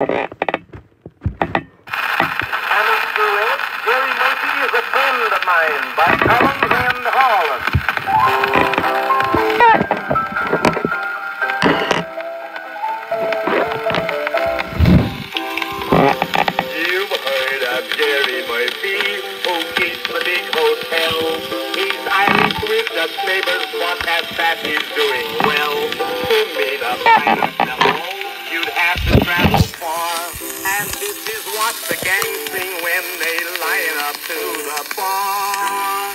Hammond through. Jerry Murphy is a friend of mine by Collins and Harlan. You've heard of Jerry Murphy, who keeps the big hotel. He's Irish with the neighbors, but at that he's doing the bar.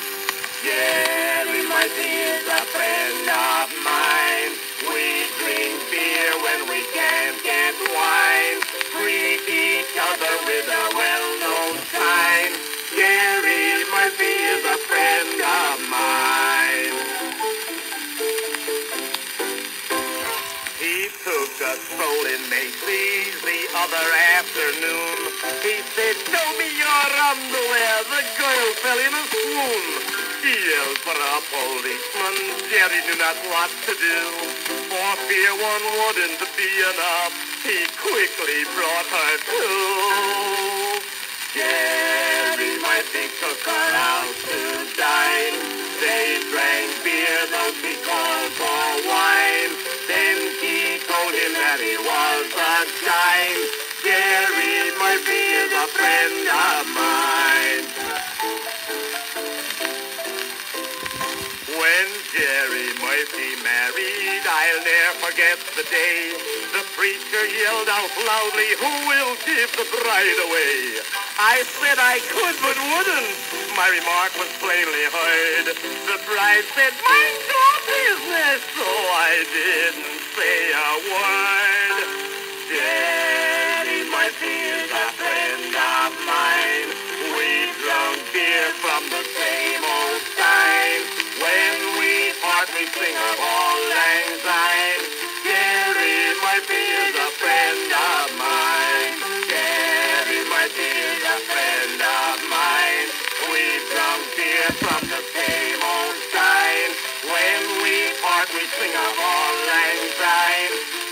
Jerry Murphy is a friend of mine. We drink beer when we can't get wine. Greet each other with a well-known sign. Jerry Murphy is a friend of mine. He took a strolling Macy's the other afternoon. He said, show me your underwear. The fell in a swoon. Yelled for a policeman. Jerry knew not what to do. For fear one wouldn't be enough, he quickly brought her to. Jerry took her if he married, I'll ne'er forget the day the preacher yelled out loudly, who will give the bride away? I said I could but wouldn't. My remark was plainly heard. The bride said, mind your business. So I didn't say a word. Daddy, my dear, a friend of mine. We drunk beer from the I sing of auld lang syne. Jerry Murphy, is a friend of mine. Jerry Murphy, is a friend of mine. We drunk beer from the same old sign. When we part, we sing of auld lang syne.